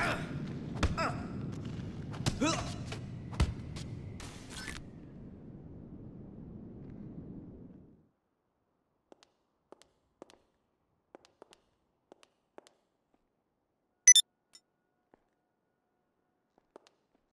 Uh.